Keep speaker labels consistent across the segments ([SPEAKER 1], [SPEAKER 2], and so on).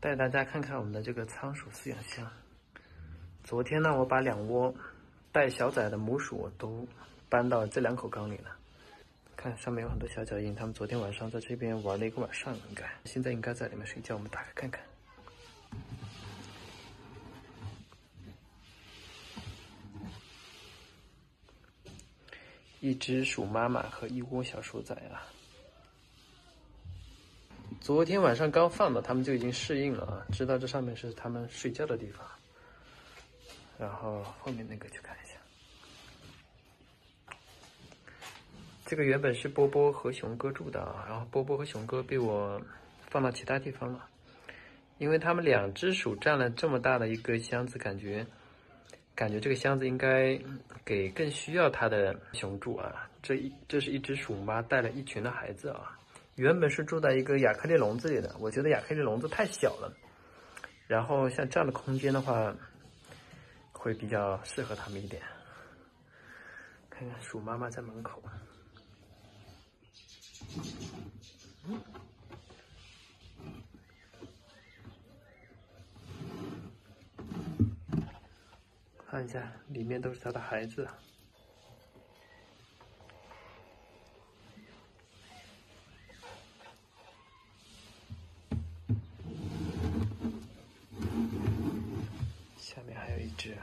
[SPEAKER 1] 带大家看看我们的这个仓鼠饲养箱。昨天呢，我把两窝带小崽的母鼠都搬到这两口缸里了。看上面有很多小脚印，它们昨天晚上在这边玩了一个晚上，应该现在应该在里面睡觉。我们打开看看，一只鼠妈妈和一窝小鼠崽啊。昨天晚上刚放的，它们就已经适应了啊，知道这上面是它们睡觉的地方。然后后面那个去看一下，这个原本是波波和熊哥住的啊，然后波波和熊哥被我放到其他地方了，因为他们两只鼠占了这么大的一个箱子，感觉感觉这个箱子应该给更需要它的熊住啊。这一这是一只鼠妈带了一群的孩子啊，原本是住在一个亚克力笼子里的，我觉得亚克力笼子太小了，然后像这样的空间的话。会比较适合他们一点。看看鼠妈妈在门口，看一下，里面都是它的孩子。下面还有一只。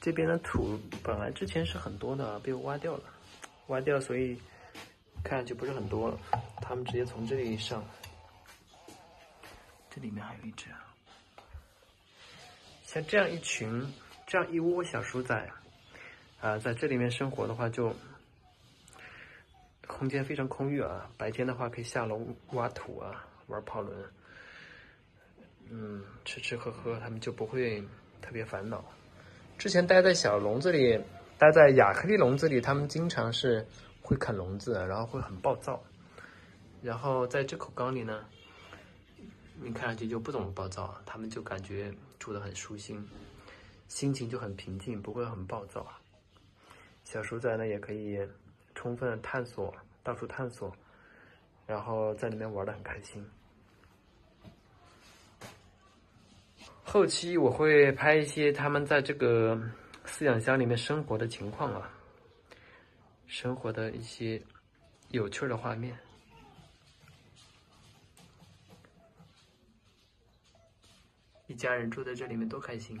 [SPEAKER 1] 这边的土本来之前是很多的，被我挖掉了，挖掉，所以看上去不是很多了。他们直接从这里上，这里面还有一只啊。像这样一群，这样一窝小鼠仔，啊，在这里面生活的话，就空间非常空域啊。白天的话可以下楼挖土啊，玩跑轮，嗯，吃吃喝喝，他们就不会特别烦恼。之前待在小笼子里，待在亚克力笼子里，他们经常是会啃笼子，然后会很暴躁。然后在这口缸里呢，你看上去就不怎么暴躁，他们就感觉住得很舒心，心情就很平静，不会很暴躁。小鼠仔呢也可以充分探索，到处探索，然后在里面玩得很开心。后期我会拍一些他们在这个饲养箱里面生活的情况啊，生活的一些有趣的画面，一家人住在这里面多开心。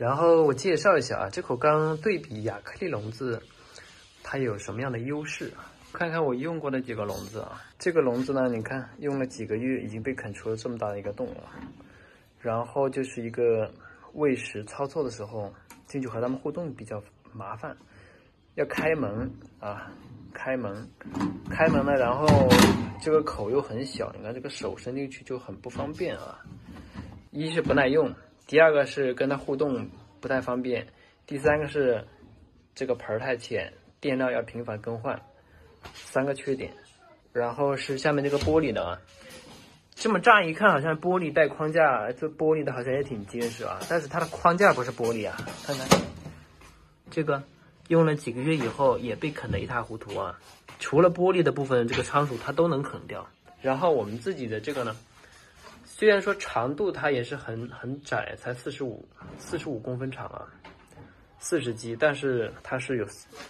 [SPEAKER 1] 然后我介绍一下啊，这口缸对比亚克力笼子，它有什么样的优势啊？看看我用过的几个笼子啊，这个笼子呢，你看用了几个月，已经被啃出了这么大的一个洞了。然后就是一个喂食操作的时候，进去和它们互动比较麻烦，要开门啊，开门，开门呢，然后这个口又很小，你看这个手伸进去就很不方便啊。一是不耐用。第二个是跟它互动不太方便，第三个是这个盆儿太浅，垫料要频繁更换，三个缺点。然后是下面这个玻璃的啊，这么乍一看好像玻璃带框架，这玻璃的好像也挺结实啊，但是它的框架不是玻璃啊，看看这个用了几个月以后也被啃得一塌糊涂啊，除了玻璃的部分，这个仓鼠它都能啃掉。然后我们自己的这个呢？虽然说长度它也是很很窄，才四十五四十五公分长啊，四十级，但是它是有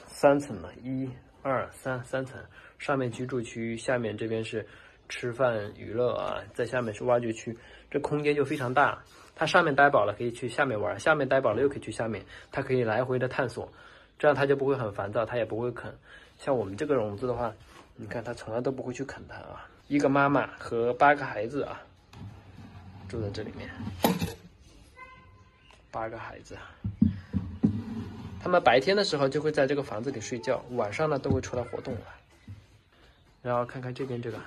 [SPEAKER 1] 三层的，一、二、三三层，上面居住区，下面这边是吃饭娱乐啊，在下面是挖掘区，这空间就非常大。它上面待饱了可以去下面玩，下面待饱了又可以去下面，它可以来回的探索，这样它就不会很烦躁，它也不会啃。像我们这个笼子的话，你看它从来都不会去啃它啊。一个妈妈和八个孩子啊。住在这里面，八个孩子，他们白天的时候就会在这个房子里睡觉，晚上呢都会出来活动了。然后看看这边这个，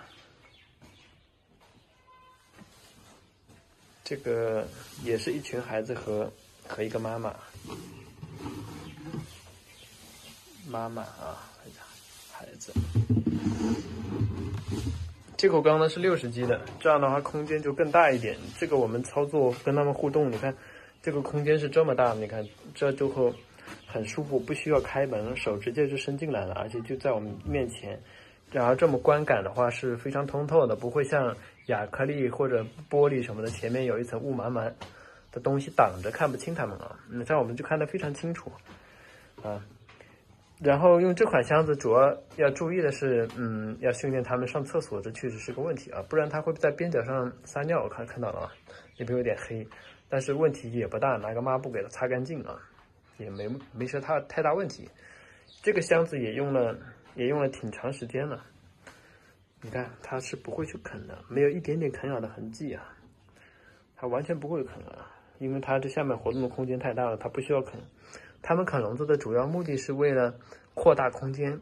[SPEAKER 1] 这个也是一群孩子和和一个妈妈，妈妈啊，孩子。这口缸呢是六十 G 的，这样的话空间就更大一点。这个我们操作跟他们互动，你看这个空间是这么大，你看这就会很舒服，不需要开门，手直接就伸进来了，而且就在我们面前。然后这么观感的话是非常通透的，不会像亚克力或者玻璃什么的前面有一层雾茫茫的东西挡着，看不清它们啊。那这样我们就看得非常清楚啊。然后用这款箱子，主要要注意的是，嗯，要训练他们上厕所，这确实是个问题啊，不然他会在边角上撒尿。我看看到了啊，那边有点黑，但是问题也不大，拿个抹布给它擦干净啊，也没没什太太大问题。这个箱子也用了，也用了挺长时间了。你看，它是不会去啃的，没有一点点啃咬的痕迹啊，它完全不会啃啊，因为它这下面活动的空间太大了，它不需要啃。他们啃笼子的主要目的是为了扩大空间，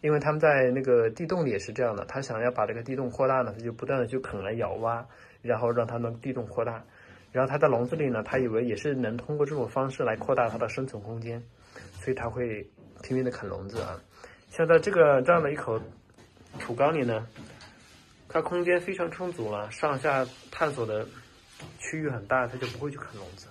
[SPEAKER 1] 因为他们在那个地洞里也是这样的。他想要把这个地洞扩大呢，他就不断的去啃来咬挖，然后让他们地洞扩大。然后他在笼子里呢，他以为也是能通过这种方式来扩大它的生存空间，所以他会拼命的啃笼子啊。像在这个这样的一口土缸里呢，它空间非常充足了，上下探索的区域很大，它就不会去啃笼子。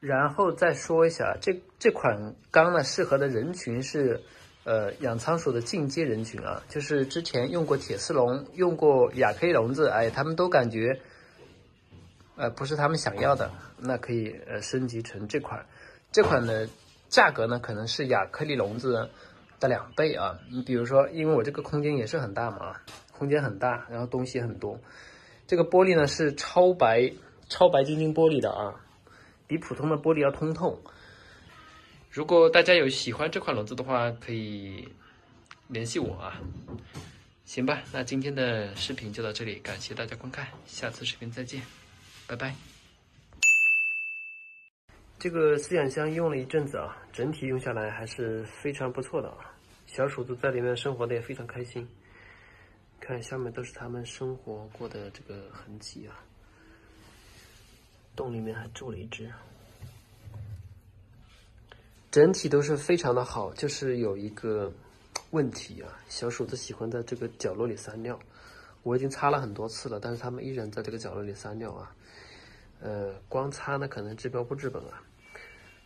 [SPEAKER 1] 然后再说一下，这这款缸呢，适合的人群是，呃，养仓鼠的进阶人群啊，就是之前用过铁丝笼、用过亚克力笼子，哎，他们都感觉，呃，不是他们想要的，那可以呃升级成这款，这款的价格呢，可能是亚克力笼子的两倍啊。你比如说，因为我这个空间也是很大嘛，空间很大，然后东西很多，这个玻璃呢是超白超白晶晶玻璃的啊。比普通的玻璃要通透。如果大家有喜欢这款笼子的话，可以联系我啊。行吧，那今天的视频就到这里，感谢大家观看，下次视频再见，拜拜。这个饲养箱用了一阵子啊，整体用下来还是非常不错的啊。小鼠子在里面生活的也非常开心，看下面都是它们生活过的这个痕迹啊。洞里面还住了一只，整体都是非常的好，就是有一个问题啊，小鼠子喜欢在这个角落里撒尿，我已经擦了很多次了，但是它们依然在这个角落里撒尿啊，呃，光擦呢可能治标不治本啊。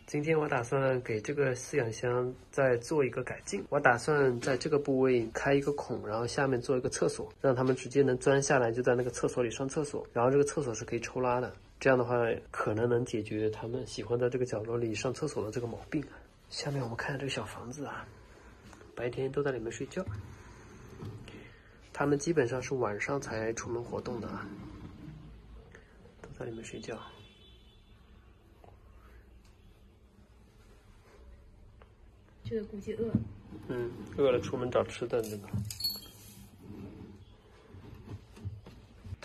[SPEAKER 1] 今天我打算给这个饲养箱再做一个改进，我打算在这个部位开一个孔，然后下面做一个厕所，让它们直接能钻下来，就在那个厕所里上厕所，然后这个厕所是可以抽拉的。这样的话，可能能解决他们喜欢在这个角落里上厕所的这个毛病。下面我们看这个小房子啊，白天都在里面睡觉，他们基本上是晚上才出门活动的啊，都在里面睡觉。
[SPEAKER 2] 这个估计饿了。
[SPEAKER 1] 嗯，饿了出门找吃的，对吧？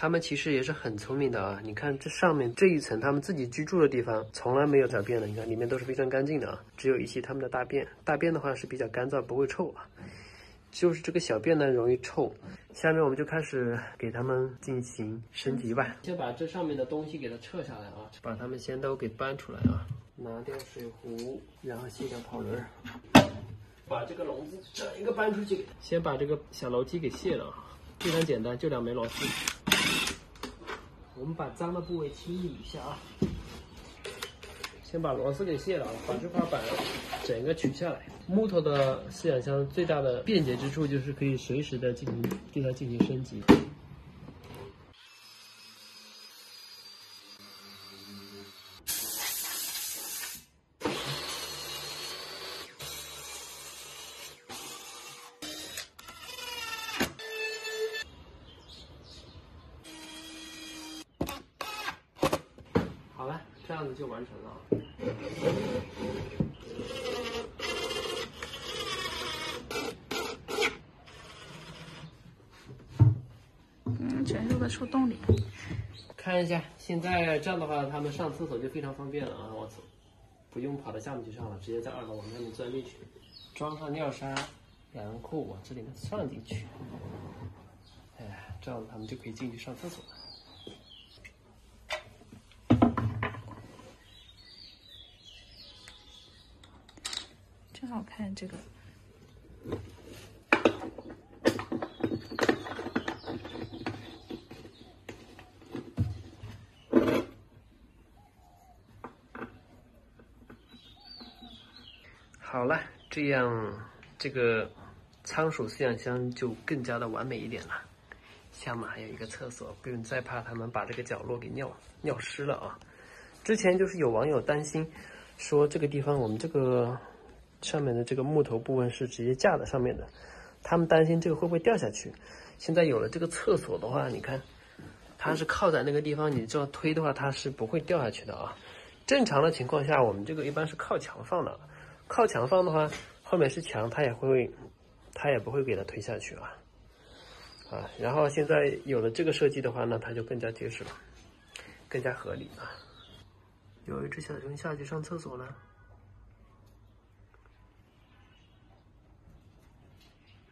[SPEAKER 1] 它们其实也是很聪明的啊！你看这上面这一层，他们自己居住的地方从来没有小便的，你看里面都是非常干净的啊，只有一些他们的大便。大便的话是比较干燥，不会臭啊。就是这个小便呢容易臭。下面我们就开始给他们进行升级吧。先把这上面的东西给它撤下来啊，把它们先都给搬出来啊。拿掉水壶，然后卸掉跑轮，把这个笼子整一个搬出去。先把这个小楼梯给卸了啊，非常简单，就两枚螺丝。我们把脏的部位清理一下啊，先把螺丝给卸了，把这块板整个取下来。木头的饲养箱最大的便捷之处就是可以随时的进行对它进行升级。这样子就完成了。
[SPEAKER 2] 嗯，全都在树洞里。
[SPEAKER 1] 看一下，现在这样的话，他们上厕所就非常方便了啊！我操，不用跑到下面去上了，直接在二楼往那边钻进去，装上尿沙、然后往这里面上进去。哎，这样他们就可以进去上厕所了。
[SPEAKER 2] 好看这个。
[SPEAKER 1] 好了这样这个仓鼠饲养箱就更加的完美一点了。下面还有一个厕所不用再怕它们把这个角落给尿尿湿了啊。之前就是有网友担心说这个地方我们这个上面的这个木头部分是直接架在上面的，他们担心这个会不会掉下去。现在有了这个厕所的话，你看它是靠在那个地方，你这样推的话它是不会掉下去的啊。正常的情况下，我们这个一般是靠墙放的，靠墙放的话，后面是墙，它也会它也不会给它推下去啊。啊，然后现在有了这个设计的话呢，它就更加结实了，更加合理啊。有一只小熊下去上厕所了，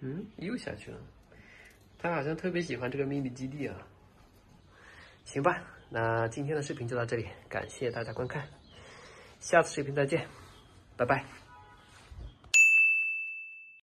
[SPEAKER 1] 嗯，又下去了。他好像特别喜欢这个秘密基地啊。行吧，那今天的视频就到这里，感谢大家观看，下次视频再见，拜拜。